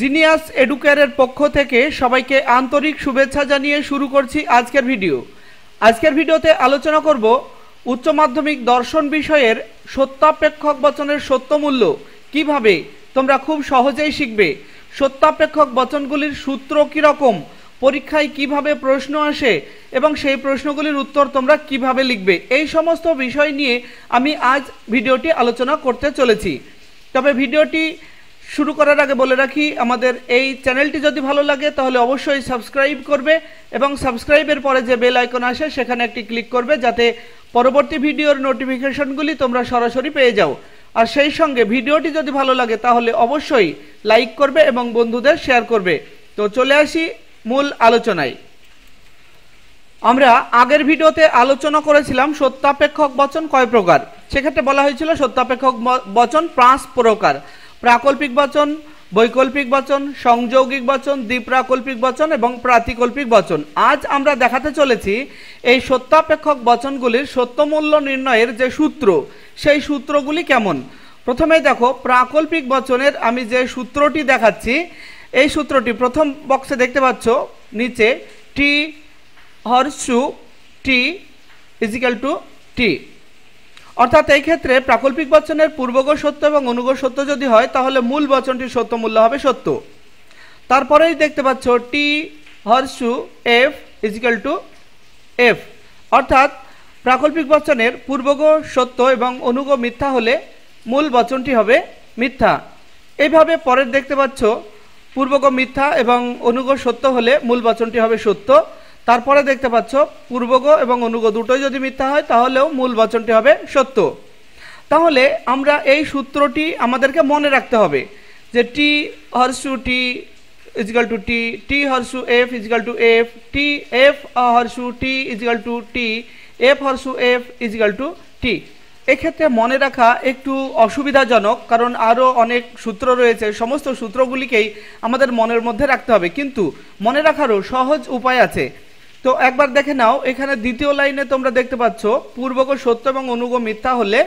Genius এডুকেয়ারের পক্ষ থেকে সবাইকে আন্তরিক শুভেচ্ছা জানিয়ে শুরু করছি আজকের ভিডিও। আজকের ভিডিওতে আলোচনা করব উচ্চ মাধ্যমিক দর্শন বিষয়ের সত্যাপেক্ষক বচনের সত্যমূল্য কীভাবে তোমরা খুব সহজেই শিখবে, সত্যাপেক্ষক বচনগুলির সূত্র কীরকম, পরীক্ষায় কীভাবে প্রশ্ন আসে এবং সেই প্রশ্নগুলির উত্তর তোমরা কীভাবে লিখবে, এই সমস্ত বিষয় নিয়ে আমি আজ ভিডিওটি আলোচনা করতে চলেছি। তবে ভিডিওটি শুরু করার আগে বলে রাখি, আমাদের এই চ্যানেলটি যদি ভালো লাগে, তাহলে অবশ্যই সাবস্ক্রাইব করবে এবং সাবস্ক্রাইবের পরে যে বেল আইকন আসে, সেখানে একটি ক্লিক করবে যাতে পরবর্তী ভিডিওর নোটিফিকেশনগুলি তোমরা সরাসরি পেয়ে যাও। আর সেই সঙ্গে ভিডিওটি যদি ভালো লাগে, তাহলে অবশ্যই লাইক করবে এবং বন্ধুদের শেয়ার করবে। তো চলে আসি মূল আলোচনায়। আমরা আগের ভিডিওতে আলোচনা করেছিলাম, সত্যাপেক্ষক বচন কয় প্রকার? সেক্ষেত্রে বলা হয়েছিল সত্যাপেক্ষক বচন পাঁচ প্রকার। প্রাকল্পিক বচন, বৈকল্পিক বচন, সংযৌগিক বচন, দ্বিপ্রাকল্পিক বচন এবং প্রাতিকল্পিক বচন। আজ আমরা দেখাতে চলেছি এই সত্যাপেক্ষক বচনগুলির সত্যমূল্য নির্ণয়ের যে সূত্র, সেই সূত্রগুলি কেমন? প্রথমে দেখো, প্রাকল্পিক বচনের আমি যে সূত্রটি দেখাচ্ছি, এই সূত্রটি প্রথম বক্সে দেখতে পাচ্ছ, নিচে টি হরসু টি ইজিক্যাল টু টি। অর্থাৎ এই ক্ষেত্রে প্রাকল্পিক বচনের পূর্বগ সত্য এবং অনুগ সত্য যদি হয়, তাহলে মূল বচনটির সত্য মূল্য হবে সত্য। তারপরেই দেখতে পাচ্ছ T horseshoe F equal to F অর্থাৎ প্রাকল্পিক বচনের পূর্বগ সত্য এবং অনুগ মিথ্যা হলে মূল বচনটি হবে মিথ্যা। এইভাবে পরের দেখতে পাচ্ছ পূর্বগ মিথ্যা এবং অনুগ সত্য হলে মূল বচনটি হবে সত্য। তারপরে দেখতে পাচ্ছ, পূর্বগ এবং অনুগ দুটোই যদি মিথ্যা হয়, তাহলেও মূল বচনটি হবে সত্য। তাহলে আমরা এই সূত্রটি আমাদেরকে মনে রাখতে হবে যে T horseshoe T equal to T T horseshoe F equal to F T F horseshoe T equal to T F horseshoe F equal to T এক্ষেত্রে মনে রাখা একটু অসুবিধাজনক, কারণ আরও অনেক সূত্র রয়েছে, সমস্ত সূত্রগুলিকেই আমাদের মনের মধ্যে রাখতে হবে। কিন্তু মনে রাখারও সহজ উপায় আছে। তো একবার দেখে নাও, এখানে দ্বিতীয় লাইনে তোমরা দেখতে পাচ্ছ, পূর্বক সত্য এবং অনুগ মিথ্যা হলে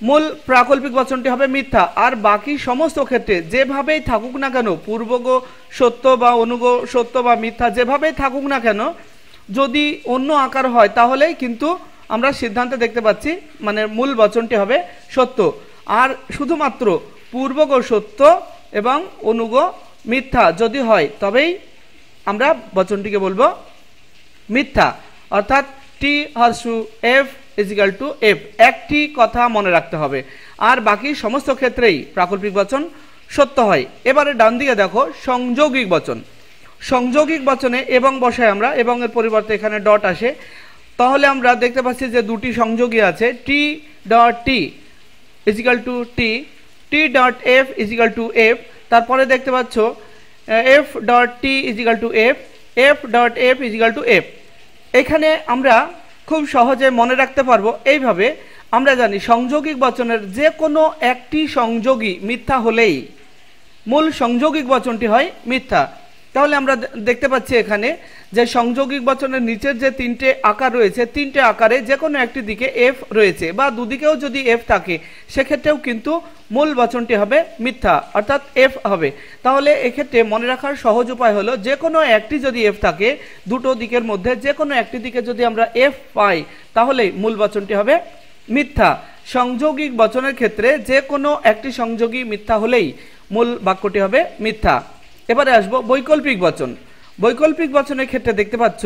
মূল প্রাকল্পিক বচনটি হবে মিথ্যা। আর বাকি সমস্ত ক্ষেত্রে যেভাবেই থাকুক না কেন পূর্বগ সত্য বা অনুগ, সত্য বা মিথ্যা যেভাবেই থাকুক না কেন, যদি অন্য আকার হয়, তাহলেই কিন্তু আমরা সিদ্ধান্তে দেখতে পাচ্ছি মানে মূল বচনটি হবে সত্য। আর শুধুমাত্র পূর্বগ সত্য এবং অনুগ মিথ্যা যদি হয়, তবেই আমরা বচনটিকে বলব মিথ্যা। অর্থাৎ T horseshoe F equal to F. একটি কথা মনে রাখতে হবে। আর বাকি সমস্ত ক্ষেত্রেই প্রাকল্পিক বচন সত্য হয়। এবারে ডান দিকে দেখো, সংযোগিক বচন। সংযোগিক বচনে এবং বসায় আমরা, এবং এর পরিবর্তে এখানে ডট আসে। তাহলে আমরা দেখতে পাচ্ছি যে দুটি সংযোগী আছে। T dot T equal to T T dot F equal to F তারপরে দেখতে পাচ্ছ F dot T equal to F F dot F equal to F এখানে আমরা খুব সহজে মনে রাখতে পারব এইভাবে, আমরা জানি সংযোগিক বচনের যে কোনো একটি সংযোগী মিথ্যা হলেই, মূল সংযোগিক বচনটি হয় মিথ্যা। তাহলে আমরা দেখতে পাচ্ছি এখানে যে সংযোগিক বচনের নিচের যে তিনটে আকার রয়েছে, তিনটে আকারে যে কোনো একটি দিকে এফ রয়েছে বা দুদিকেও যদি এফ থাকে, সেক্ষেত্রেও কিন্তু মূল বচনটি হবে মিথ্যা, অর্থাৎ এফ হবে। তাহলে এক্ষেত্রে মনে রাখার সহজ উপায় হলো যে কোনো একটি যদি এফ থাকে, দুটো দিকের মধ্যে যে কোনো একটি দিকে যদি আমরা এফ পাই তাহলে মূল বচনটি হবে মিথ্যা। সংযোগিক বচনের ক্ষেত্রে যে কোনো একটি সংযোগী মিথ্যা হলেই মূল বাক্যটি হবে মিথ্যা। এবারে আসব বৈকল্পিক বচন। বৈকল্পিক বচনের ক্ষেত্রে দেখতে পাচ্ছ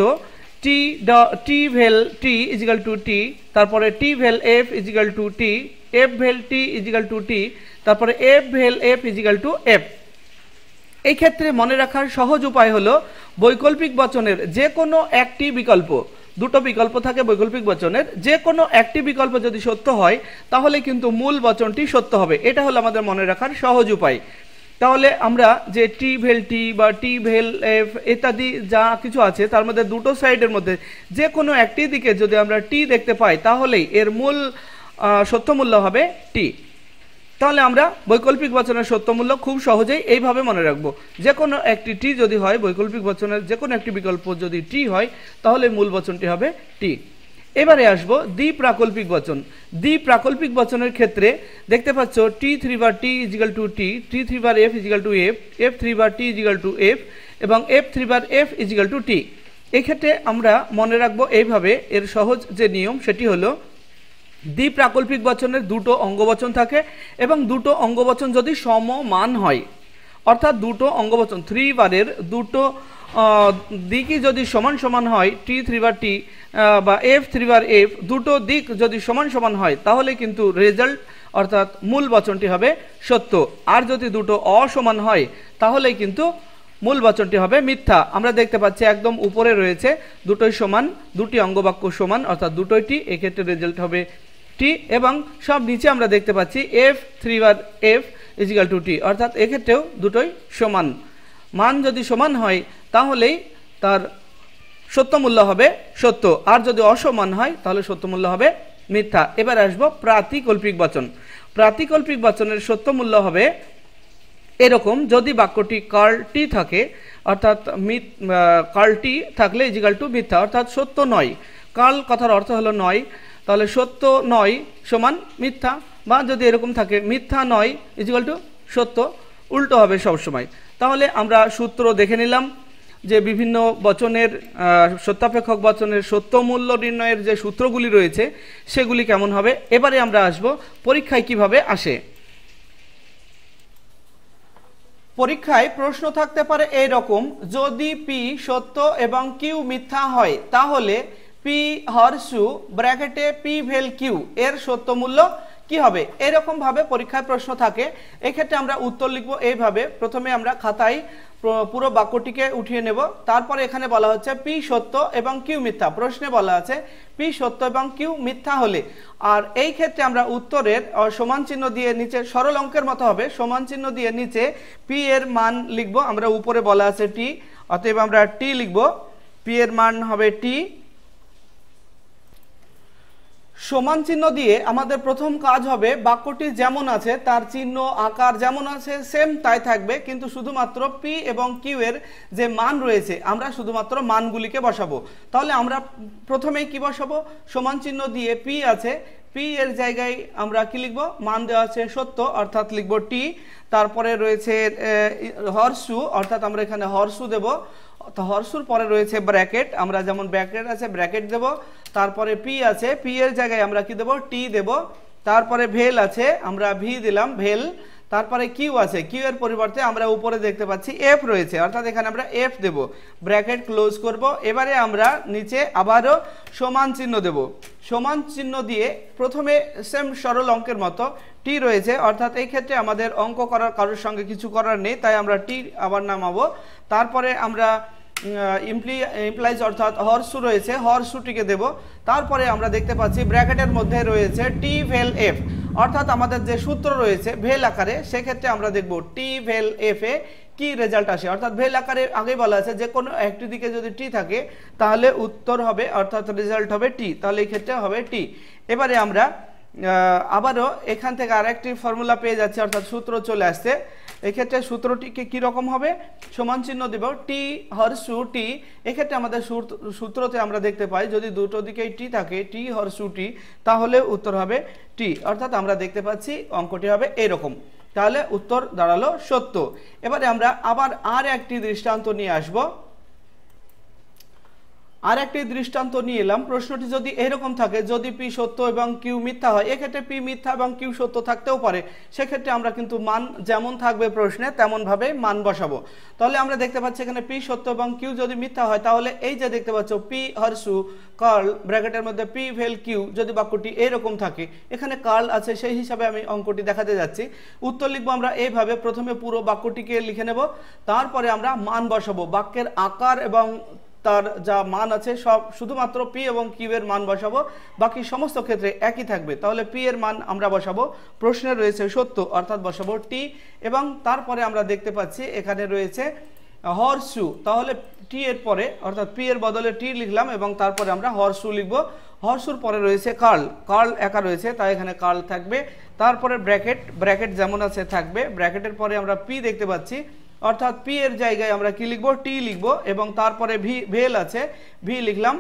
টি ড টি ভেল টি ইজিক্যাল টু টি তারপরে T vel F equal to T F vel T equal to T তারপরে F well F is equal to F এই ক্ষেত্রে মনে রাখার সহজ উপায় হলো, বৈকল্পিক বচনের যে কোনো একটি বিকল্প, দুটো বিকল্প থাকে বৈকল্পিক বচনের যে কোনো একটি বিকল্প যদি সত্য হয়, তাহলে কিন্তু মূল বচনটি সত্য হবে। এটা হলো আমাদের মনে রাখার সহজ উপায়। তাহলে আমরা যে টি ভেল টি বা টি ভেল এফ ইত্যাদি যা কিছু আছে, তার মধ্যে দুটো সাইডের মধ্যে যে কোনো একটি দিকে যদি আমরা টি দেখতে পাই, তাহলেই এর মূল সত্যমূল্য হবে টি তাহলে আমরা বৈকল্পিক বচনের সত্যমূল্য খুব সহজেই এইভাবে মনে রাখব। যে কোনো একটি টি যদি হয়, বৈকল্পিক বচনের যে কোনো একটি বিকল্প যদি টি হয়, তাহলে মূল বচনটি হবে টি এবারে আসব দ্বি প্রাকল্পিক বচন। দ্বি প্রাকল্পিক বচনের ক্ষেত্রে দেখতে পাচ্ছ T three bar T equal to T T three bar F equal to F F three bar T equal to F এবং F three bar F equal to T এক্ষেত্রে আমরা মনে রাখব এইভাবে এর সহজ যে নিয়ম সেটি হলো দ্বি প্রাকল্পিক বচনের দুটো অঙ্গবচন থাকে এবং দুটো অঙ্গবচন যদি সমমান হয়, অর্থাৎ দুটো অঙ্গবচন থ্রি বারের দুটো দিকই যদি সমান সমান হয় টি থ্রি বার টি বা এফ থ্রি বার এফ দুটো দিক যদি সমান সমান হয়, তাহলে কিন্তু রেজাল্ট অর্থাৎ মূল বচনটি হবে সত্য। আর যদি দুটো অসমান হয় তাহলেই কিন্তু মূল বচনটি হবে মিথ্যা। আমরা দেখতে পাচ্ছি একদম উপরে রয়েছে, দুটোই সমান, দুটি অঙ্গবাক্য সমান, অর্থাৎ দুটোই টি এক্ষেত্রে রেজাল্ট হবে টি এবং সব নিচে আমরা দেখতে পাচ্ছি F three bar F equal to T অর্থাৎ এক্ষেত্রেও দুটোই সমান। মান যদি সমান হয়, তাহলেই তার সত্য মূল্য হবে সত্য। আর যদি অসমান হয়, তাহলে সত্য মূল্য হবে মিথ্যা। এবার আসব প্রাতিকল্পিক বচন। প্রাতিকল্পিক বচনের সত্য মূল্য হবে এরকম, যদি বাক্যটি কার্লটি থাকে, অর্থাৎ কার্লটি থাকলে ইজিক্যাল টু মিথ্যা, অর্থাৎ সত্য নয়। কার্ল কথার অর্থ হলো নয়, তাহলে সত্য নয় সমান মিথ্যা। বা যদি এরকম থাকে, মিথ্যা নয় ইজিক্যাল টু সত্য, উল্টো হবে সবসময়। তাহলে আমরা সূত্র দেখে নিলাম যে বিভিন্ন বচনের সত্যাপেক্ষক বচনের সত্য মূল্য নির্ণয়ের যে সূত্রগুলি রয়েছে, সেগুলি কেমন হবে? এবারে আমরা আসব পরীক্ষায় কীভাবে আসে। পরীক্ষায় প্রশ্ন থাকতে পারে এই রকম যদি পি সত্য এবং কিউ মিথ্যা হয়, তাহলে পি হরসু ব্র্যাকেটে পি ভেল কিউ এর সত্য মূল্য কি হবে? এরকম ভাবে পরীক্ষায় প্রশ্ন থাকে। এক্ষেত্রে আমরা উত্তর লিখব এইভাবে। প্রথমে আমরা খাতায় পুরো বাক্যটিকে উঠিয়ে নেব। তারপরে এখানে বলা হচ্ছে পি সত্য এবং কিউ মিথ্যা। প্রশ্নে বলা আছে পি সত্য এবং কিউ মিথ্যা হলে। আর এই ক্ষেত্রে আমরা উত্তরের সমান চিহ্ন দিয়ে নিচে, সরল অঙ্কের মতো হবে। সমান চিহ্ন দিয়ে নিচে পি এর মান লিখব। আমরা উপরে বলা আছে টি। অতএব আমরা টি লিখব। পি এর মান হবে টি। সমান চিহ্ন দিয়ে আমাদের প্রথম কাজ হবে বাক্যটি যেমন আছে, তার চিহ্ন, আকার যেমন আছে সেম তাই থাকবে, কিন্তু শুধুমাত্র পি এবং কিউ এর যে মান রয়েছে, আমরা শুধুমাত্র মানগুলিকে বসাবো। তাহলে আমরা প্রথমেই কি বসাবো? সমান চিহ্ন দিয়ে পি আছে পি এর জায়গায় আমরা কি লিখব? মান দেওয়া আছে সত্য, অর্থাৎ লিখব টি তারপরে রয়েছে হর্সু, অর্থাৎ আমরা এখানে হর্সু দেব। তো হর্সুর পরে রয়েছে ব্র্যাকেট। আমরা যেমন ব্র্যাকেট আছে, ব্র্যাকেট দেব। তারপরে পি আছে পি এর জায়গায় আমরা কি দেব? টি দেব। তারপরে ভেল আছে, আমরা ভি দিলাম, ভেল। তারপরে কিউ আছে। কিউ এর পরিবর্তে আমরা উপরে দেখতে পাচ্ছি এফ রয়েছে। অর্থাৎ এখানে আমরা এফ দেব। ব্র্যাকেট ক্লোজ করব। এবারে আমরা নিচে আবারও সমান চিহ্ন দেব। সমান চিহ্ন দিয়ে প্রথমে সেম সরল অঙ্কের মতো টি রয়েছে। অর্থাৎ এই ক্ষেত্রে আমাদের অঙ্ক করার কারোর সঙ্গে কিছু করার নেই, তাই আমরা টি আবার নামাবো। তারপরে আমরা ইমপ্লি ইমপ্লাইজ অর্থাৎ হরসু রয়েছে। হরসুটিকে দেব। তারপরে আমরা দেখতে পাচ্ছি ব্র্যাকেটের মধ্যে রয়েছে টি ভেল এফ অর্থাৎ আমাদের যে সূত্র রয়েছে, ভেল আকারে, সেক্ষেত্রে আমরা দেখব টি ভেল এফ এ কি রেজাল্ট আসে। অর্থাৎ ভেল আকারে আগে বলা আছে, যে কোনো একটি দিকে যদি টি থাকে, তাহলে উত্তর হবে, অর্থাৎ রেজাল্ট হবে টি তাহলে এই ক্ষেত্রে হবে টি এবারে আমরা আবারও এখান থেকে আরেকটি ফর্মুলা পেয়ে যাচ্ছে, অর্থাৎ সূত্র চলে আসছে। এক্ষেত্রে সূত্রটিকে কি রকম হবে? সমান চিহ্ন দেব। টি হরসু টি এক্ষেত্রে আমাদের সূত্রতে আমরা দেখতে পাই, যদি দুটো দিকেই টি থাকে টি হরসু টি তাহলে উত্তর হবে টি অর্থাৎ আমরা দেখতে পাচ্ছি অঙ্কটি হবে এরকম। তাহলে উত্তর দাঁড়াল সত্য। এবারে আমরা আবার আর একটি দৃষ্টান্ত নিয়ে আসব। আর একটি দৃষ্টান্ত নিয়ে এলাম। প্রশ্নটি যদি এরকম থাকে, যদি পি সত্য এবং কিউ মিথ্যা হয়, এক্ষেত্রে পি মিথ্যা এবং কিউ সত্য থাকতেও পারে। সেক্ষেত্রে আমরা কিন্তু মান যেমন থাকবে প্রশ্নে, তেমনভাবে মান বসাবো। তাহলে আমরা দেখতে পাচ্ছি এখানে পি সত্য এবং কিউ যদি মিথ্যা হয়, তাহলে এই যে দেখতে পাচ্ছ পি হরসু কার্ল ব্র্যাকেটের মধ্যে পি ভেল কিউ যদি বাক্যটি এরকম থাকে, এখানে কার্ল আছে, সেই হিসাবে আমি অঙ্কটি দেখাতে যাচ্ছি। উত্তর লিখব আমরা এইভাবে, প্রথমে পুরো বাক্যটিকে লিখে নেব, তারপরে আমরা মান বসাবো। বাক্যের আকার এবং তার যা মান আছে, সব শুধুমাত্র পি এবং কিউ এর মান বসাবো। বাকি সমস্ত ক্ষেত্রে একই থাকবে। তাহলে পি এর মান আমরা বসাবো। প্রশ্নে রয়েছে সত্য, অর্থাৎ বসাবো টি এবং তারপরে আমরা দেখতে পাচ্ছি, এখানে রয়েছে হরসু তাহলে টি এর পরে, অর্থাৎ পি এর বদলে টি লিখলাম এবং তারপরে আমরা হরসু লিখব। হরসুর পরে রয়েছে কার্ল কার্ল একা রয়েছে, তাই এখানে কার্ল থাকবে। তারপরে ব্র্যাকেট ব্র্যাকেট যেমন আছে থাকবে। ব্র্যাকেটের পরে আমরা পি দেখতে পাচ্ছি। অর্থাৎ পি এর জায়গায় আমরা কি লিখব? টি লিখব এবং তারপরে ভি ভেল আছে। ভি লিখলাম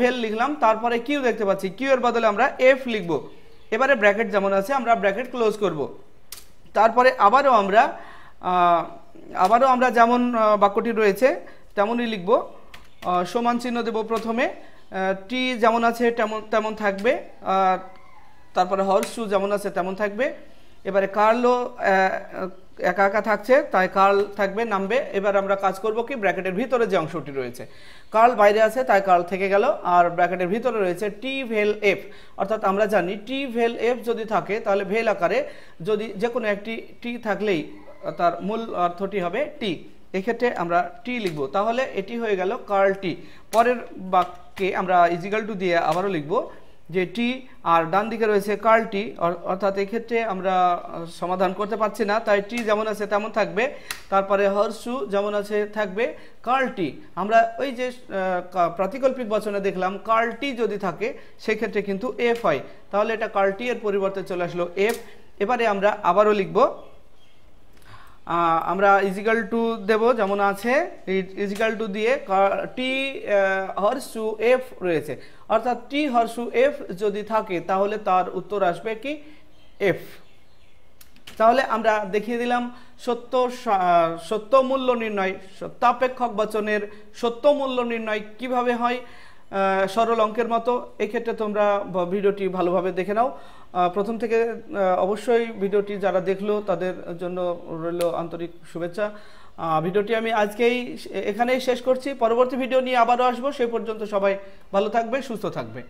ভেল লিখলাম, তারপরে কিউ দেখতে পাচ্ছি। কিউ এর বদলে আমরা এফ লিখব। এবারে ব্র্যাকেট যেমন আছে, আমরা ব্র্যাকেট ক্লোজ করব। তারপরে আবারও আমরা আবারও আমরা যেমন বাক্যটি রয়েছে, তেমনই লিখব। সমান চিহ্ন দেব প্রথমে। টি যেমন আছে, তেমন তেমন থাকবে। তারপরে হর্সু যেমন আছে, তেমন থাকবে। এবারে কার্লও একা একা থাকছে, তাই কার্ল থাকবে, নামবে। এবার আমরা কাজ করব কি, ব্র্যাকেটের ভিতরে যে অংশটি রয়েছে। কার্ল বাইরে আছে, তাই কার্ল থেকে গেল। আর ব্র্যাকেটের ভিতরে রয়েছে টি ভেল এফ অর্থাৎ আমরা জানি টি ভেল এফ যদি থাকে, তাহলে ভেল আকারে যদি যে কোনো একটি টি থাকলেই তার মূল অর্থটি হবে টি এক্ষেত্রে আমরা টি লিখব। তাহলে এটি হয়ে গেল কার্ল টি পরের বাক্যে আমরা ইজিক্যাল টু দিয়ে আবারও লিখব যে টি আর ডান দিকে রয়েছে কার্ল টি অর্থাৎ এক্ষেত্রে আমরা সমাধান করতে পারছি না, তাই টি যেমন আছে তেমন থাকবে। তারপরে হর্ষু যেমন আছে থাকবে কার্ল টি। আমরা ওই যে প্রাতিকল্পিক বচনে দেখলাম কার্ল টি যদি থাকে, সেক্ষেত্রে কিন্তু এফ হয়। তাহলে এটা কার্ল টি এর পরিবর্তে চলে আসলো এফ। এবারে আমরা আবারও লিখব আমরা ইজিক্যাল টু দেব, যেমন আছে ইজিক্যাল টু দিয়ে টি হর্সু এফ রয়েছে। অর্থাৎ টি হর্সু এফ যদি থাকে, তাহলে তার উত্তর আসবে কি? এফ তাহলে আমরা দেখিয়ে দিলাম, সত্য সত্য মূল্য নির্ণয়, সত্যাপেক্ষক বচনের সত্য মূল্য নির্ণয় কীভাবে হয়? সরল অঙ্কের মতো। এক্ষেত্রে তোমরা ভিডিওটি ভালোভাবে দেখে নাও। প্রথম থেকে অবশ্যই ভিডিওটি যারা দেখল, তাদের জন্য রইল আন্তরিক শুভেচ্ছা। ভিডিওটি আমি আজকেই এখানেই শেষ করছি। পরবর্তী ভিডিও নিয়ে আবারও আসব। সেই পর্যন্ত সবাই ভালো থাকবে, সুস্থ থাকবে।